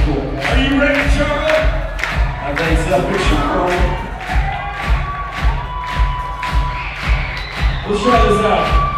Are you ready, Charlotte? I think so. Let's try this out.